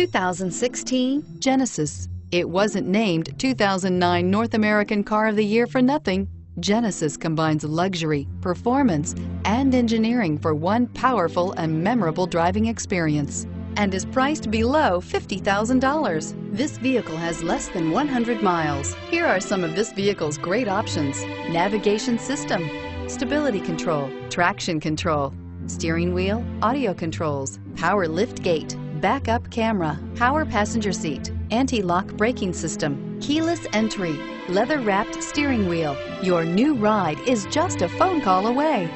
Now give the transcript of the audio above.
2016 Genesis. It wasn't named 2009 North American Car of the Year for nothing. Genesis combines luxury, performance, and engineering for one powerful and memorable driving experience and is priced below $50,000. This vehicle has less than 100 miles. Here are some of this vehicle's great options. Navigation system, stability control, traction control, steering wheel, audio controls, power lift gate, backup camera, power passenger seat, anti-lock braking system, keyless entry, leather wrapped steering wheel. Your new ride is just a phone call away.